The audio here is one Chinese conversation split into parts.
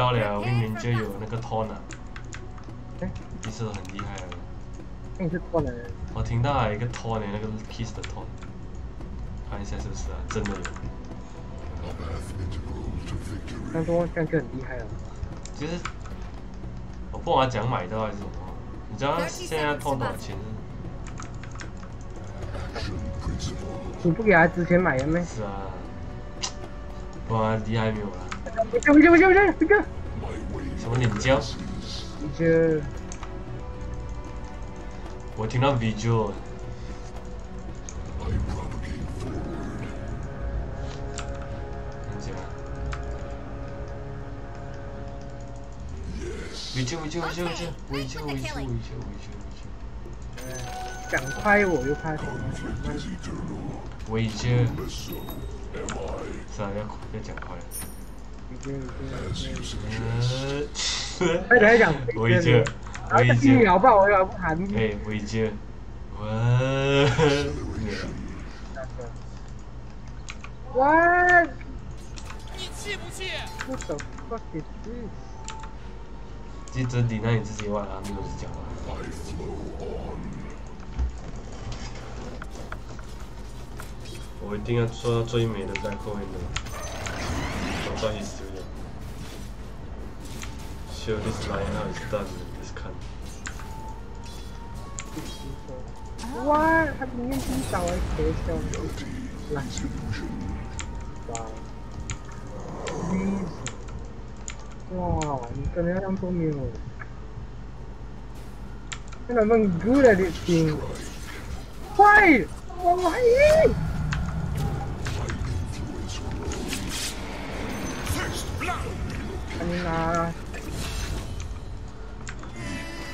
到了，明明就有那个 tone 啊，意思很厉害了。你是 tone 我听到了一个 tone 那个 kiss 的 tone，看一下是不是啊？真的有。那多感觉很厉害啊。其实，我不管讲买到还是什么，你知道现在 tone 多少钱？你不给他之前买的没？是啊，不然厉害没有啊？不行不行不行不行不行！什么领教？这，我听到 visual。维救维救维救维救维救维救维救维救！讲快我又怕什么？维救。是啊，要要讲快。呃，快点讲。维救，维救。秒爆，我要不喊。哎，维救。哇！哇！你气不气？我手快给气。这真的，那你自己玩啊，没有是讲啊。我一定要做到最美的在后面的，he's. Sure, this Lionel is done with this cunt. What? How you see someone face. Wow. Wow, you can hear them from me And I'm not good at it thing. Why? Why? 快，我来！看你拿。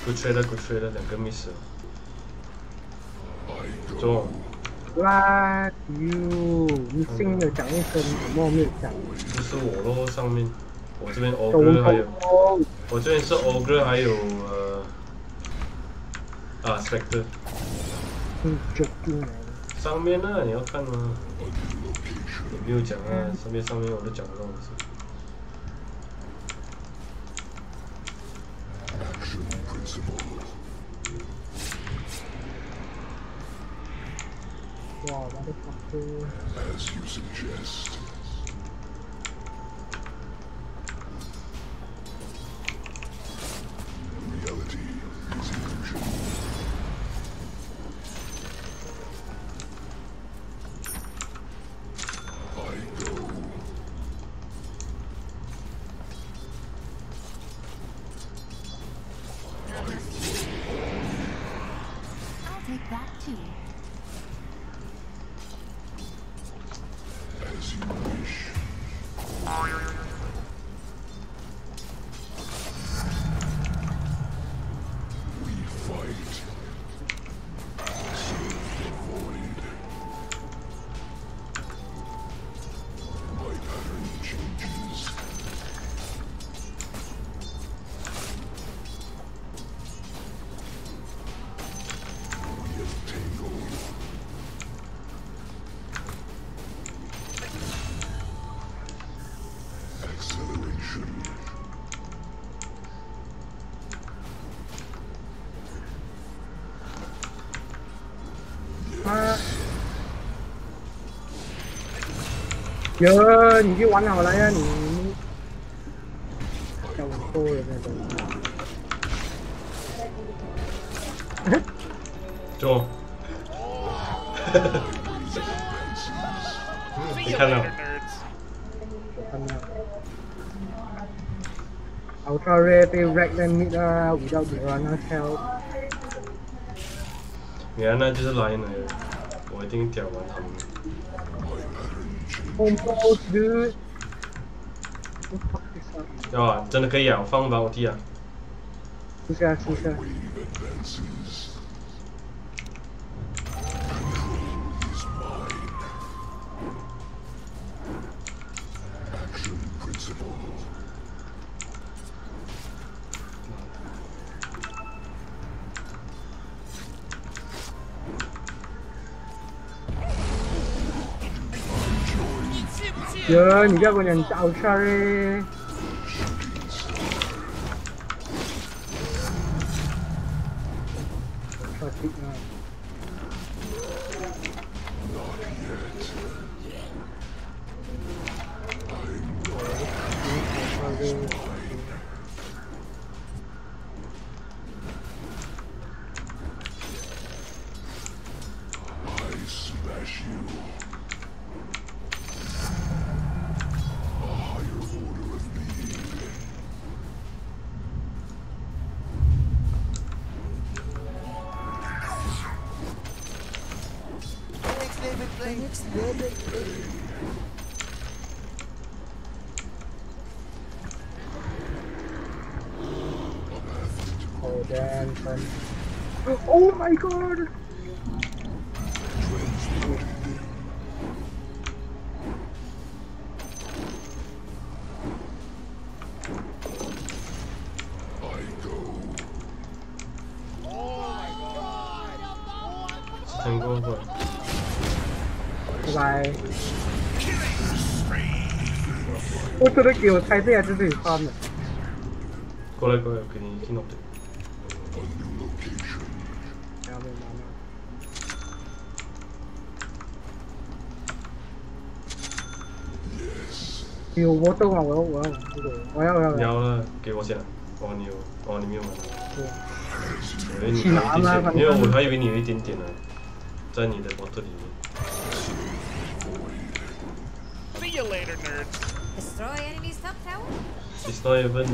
Good trade，good trade，两个 miss。中。哇，you，你新的讲一声，怎么没有讲？不是我咯，上面。我这边 ogre 还有，我这边是 ogre 还有呃啊 specter。上面呢？你要看吗？你没有讲啊，上面上面我都讲 Wow, that is As you suggest. 哟，你就玩好了呀，你叫我多了那种。中。你看到？看到。Ultra rare they wreck them mid uh without the runner help。原来就是来呢，我一定屌完他们。 嗯啊真的可以啊我放个把我踢啊。出出有，你不要跟我讲你找茬嘞！looks good. Oh damn! Son. Oh my god! I'm going for rồi. 拜拜。我真的给我猜这下就是有翻的。过来过来，我给你听懂的。不要被妈妈。有我懂啊！我要我要这个，我要我要我要。你要了，给我先。哦，你有，哦，你没有因为我还以为你有一点点呢，在你的脖子里 you later, nerds. Destroy enemy's top tower? It's not even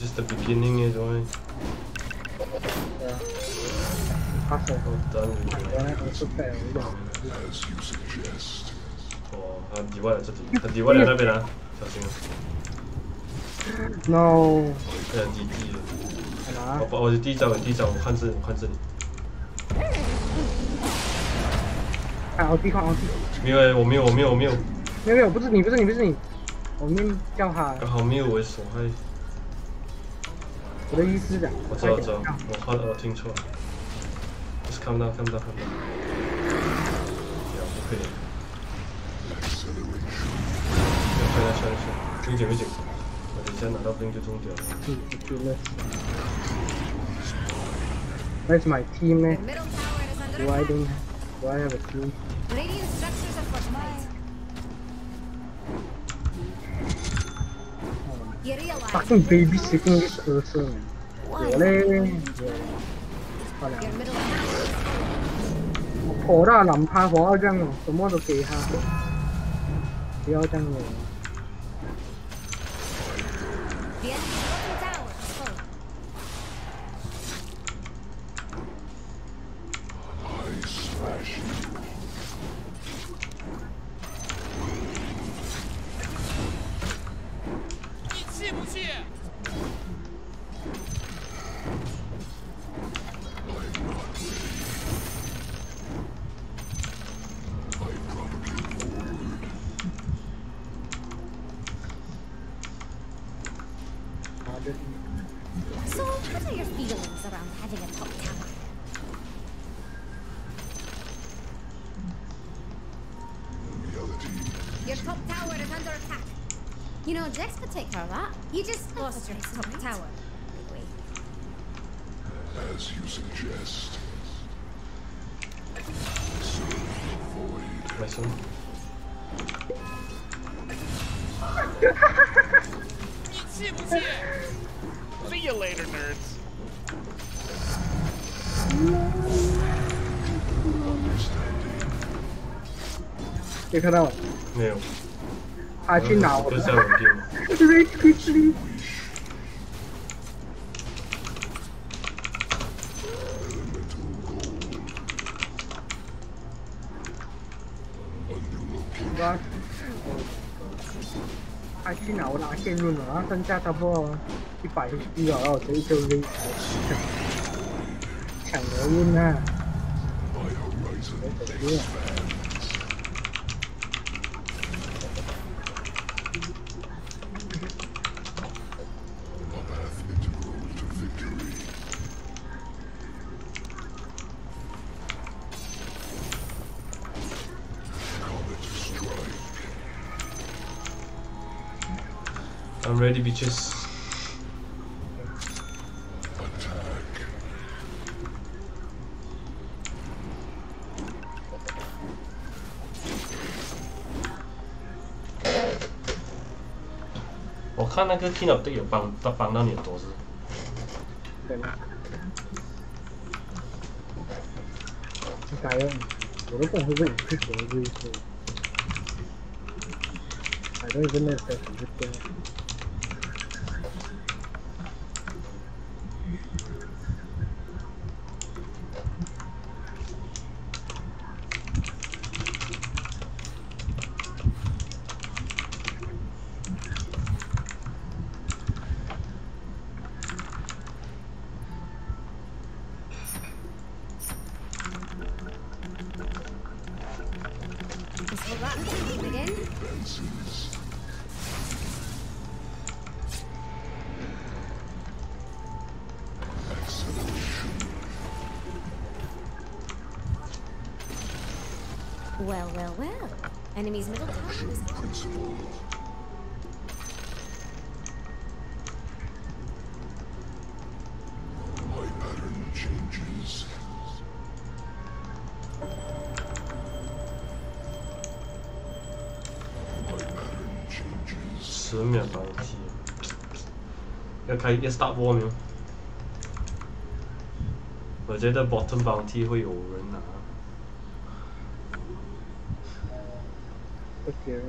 just the beginning, is right? 对啊。他手 Well done. 原来我是被我咬。哦，他底外这里，他底外那边啊，小心啊！ No，呃，底底，干嘛我？把我的第一招，我第一招，我看这里，我看这里，看奥迪看奥迪，没有，我没有，我没有，我没有， 没有不是你不是你不是你。我明明叫他刚好没有猥琐害我的意思讲我知我知我我话我听错了。看不到看不到看不到这个位置一九一九。拿到冰就终结了。就就就那 thatsmy teammatewhydenwhyhaveitdoyou Fucking babysitting this person, man. 我嘞，漂亮 your。middle tower 我婆到哪怕我要这样，什么都给他，不要这样了。take care of that. You just lost your top tower. Anyway. As you suggest. 没事，你气不气？See you later, nerds. 你看到吗？没有，他去拿我的就在我给我。 Red quickly. Vâng. Ai khi nào đã trên luôn rồi á, thân cha tao vô Thì phải đi ở đâu thấy chơi đi. Chẳng nhớ luôn ha. Đấy, 我看那个 King of Deck 有帮他帮到你很多是？对吗？应该有，我都不懂会不会 increase 我的瑞士。I don't even know if that's a good 十秒防击，要开要 start war 没有？我觉得 bottom bounty 会有人拿。不行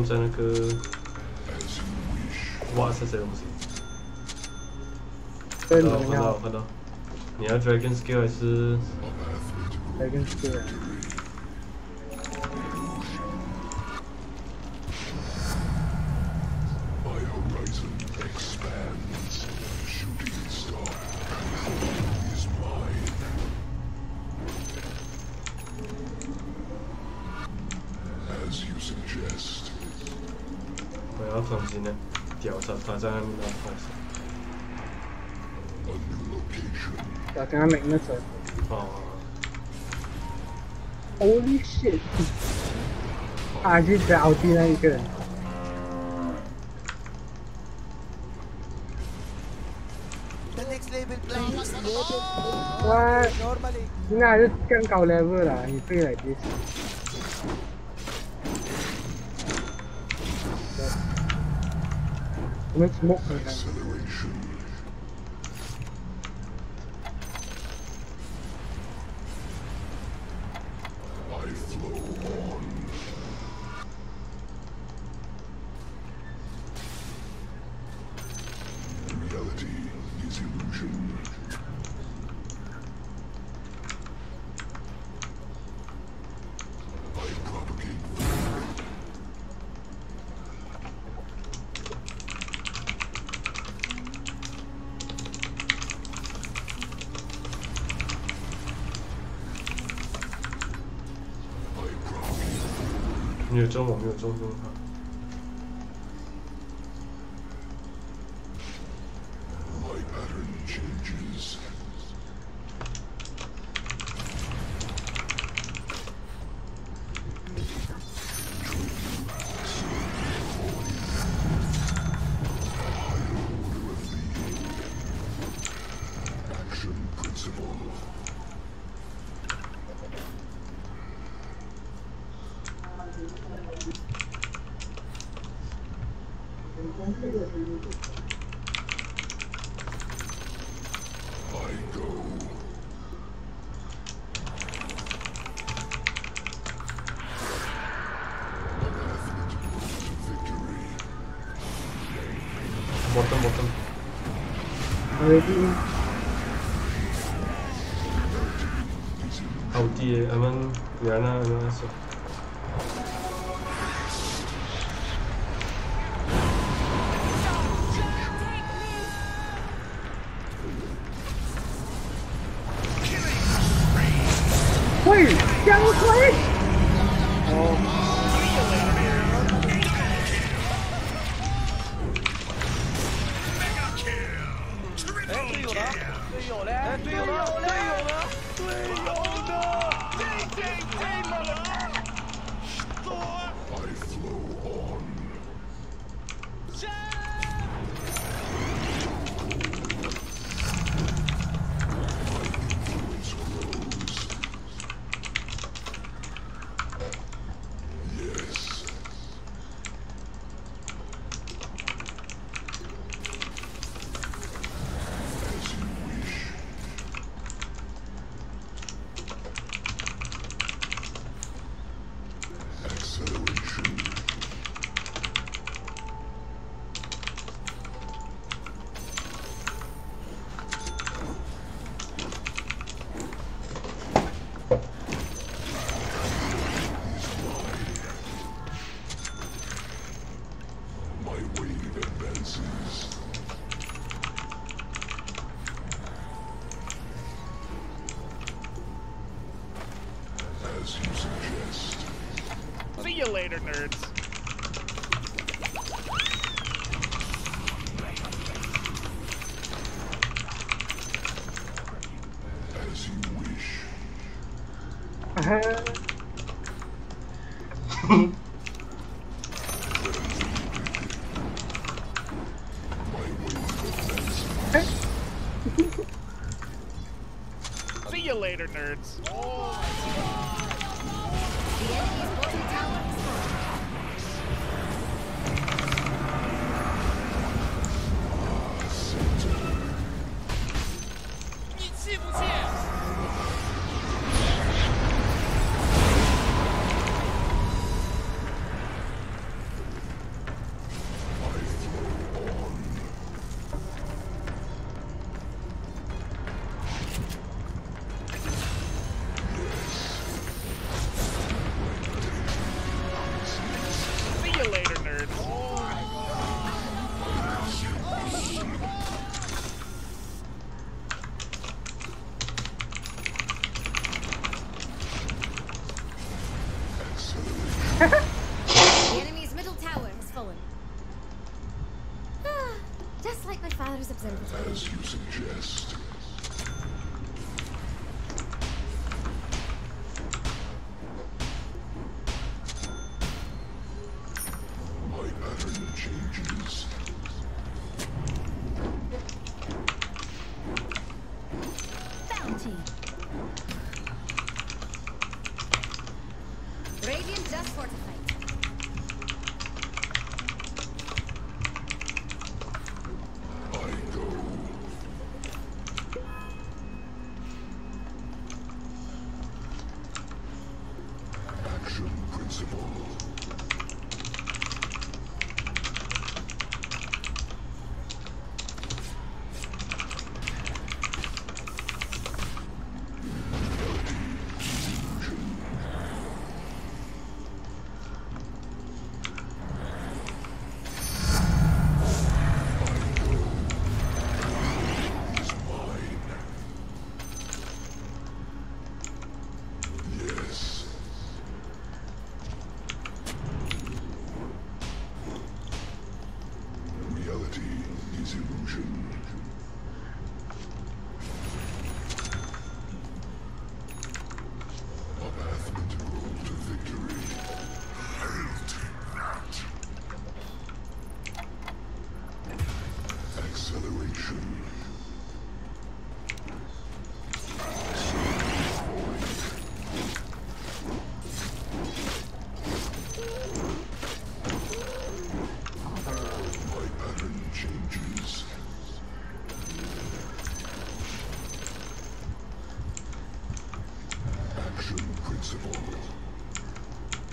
在那个.哇塞，这东西？对，看到看到看到，你要 dragon skill 还是 I can 咋个还没？Holy shit！还是最牛逼那一个人。哇，现在是更高 level 了，你飞来着？Let's walk. 没有周末没有周中哈 bottom bottom. Already? Auti eh, Rihanna and all that Later, nerds. As you wish.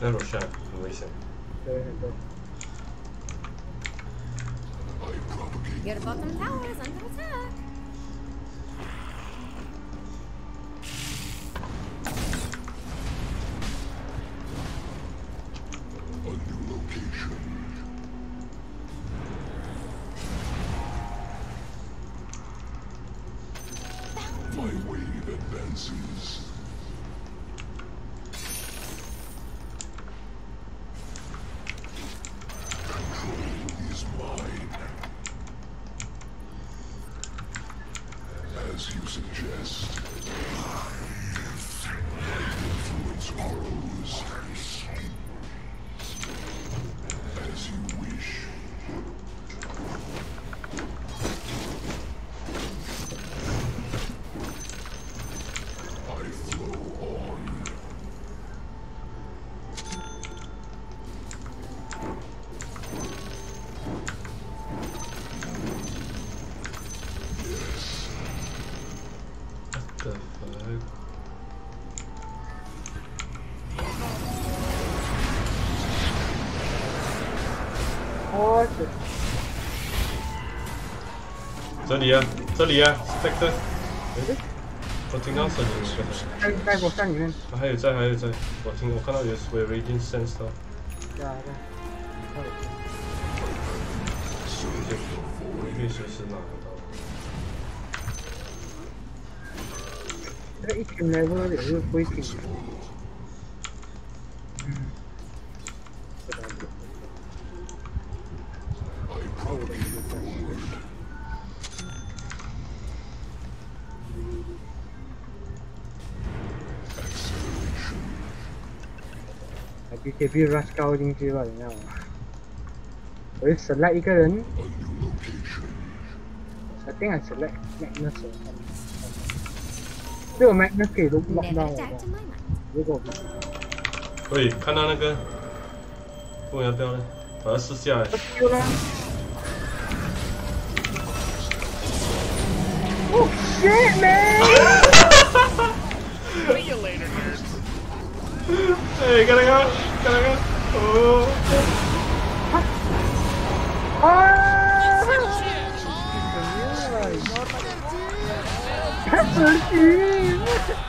Devo rushare, non mi sembra. towers, I'm gonna attack. 我，这里啊，这里啊，Spectre。诶，我听到声音了。在在火山里面，啊，还有在，还有在，我听我看到有 Swear Radiant Sense 到，对啊对。可以随时拿。这个一天 level 也是不会停的。嗯。这个 I propagate forward. 把 BKB rush 高进去吧，你知道吗？我就 select 一个人 A new location. ，I think I select Magnus or something. 这个 Magnus 可以 lock lock 到我 doubt 的 to，my mind. 如果喂，看到那个，不要掉了，把它撕下来。丢了。Oh shit, man! See you later, nerds. 哎，看那个，看那个，太恶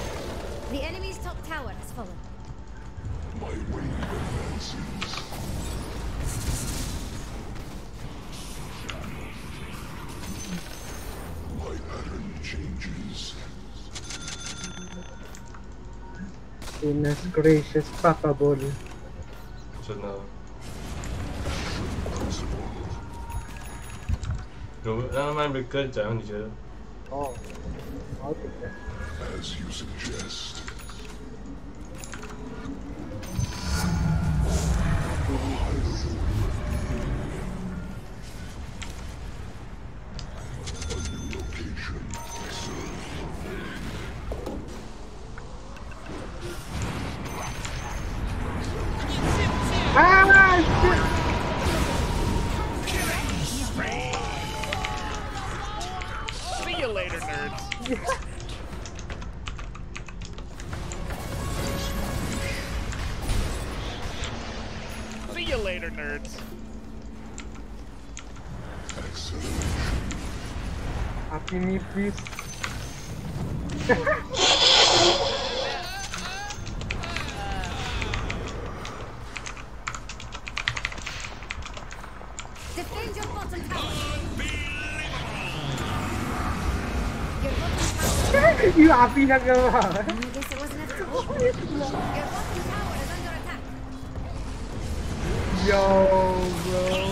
Goodness gracious, Papa Bull. So now... No, no, man, we could down, you. Oh, I'll take that. As you suggest. See you later, nerds. See you later, nerds. Acceleration. Happy me, please. Na gawa. Yo, bro.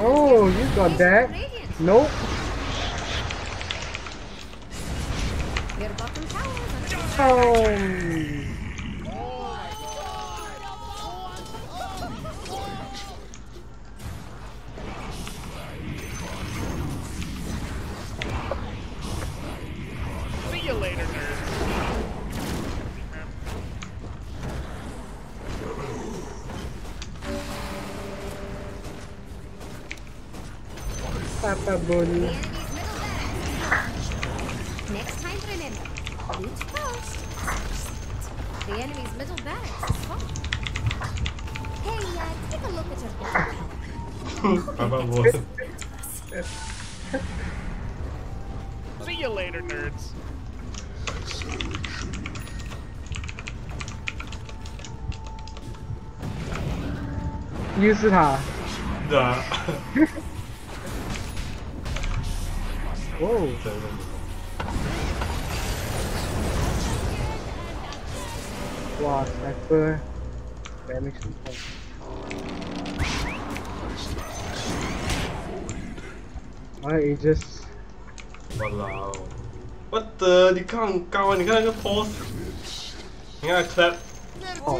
Oh, you got that. Nope. Your bottom tower 是他。对啊，哦，真的。哇，sniper damage 很痛。 My Aegis，哇啦！What the？你看很高啊！你看那个 pose，你看 clap，哦，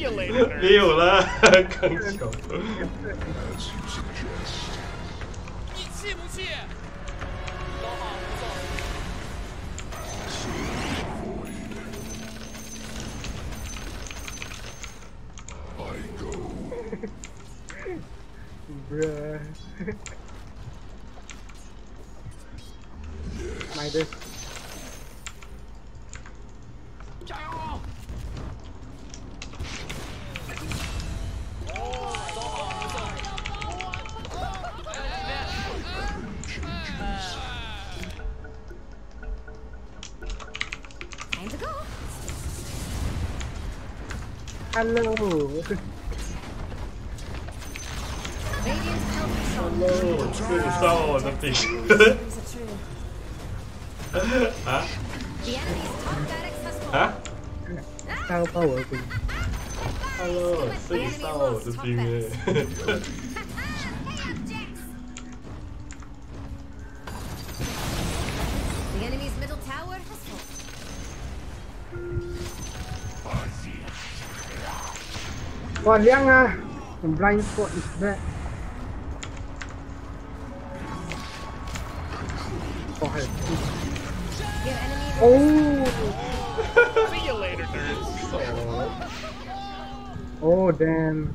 See you later, 没有了，刚巧。As you suggest. 你气不气 bruh。加 something huh? Huh? Tao power Hello, see Tao this. The enemy's middle tower has fallen. Còn liếng à, blind spot is back. Oh! See you later, nerds. Oh, oh damn.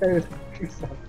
That is so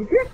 easy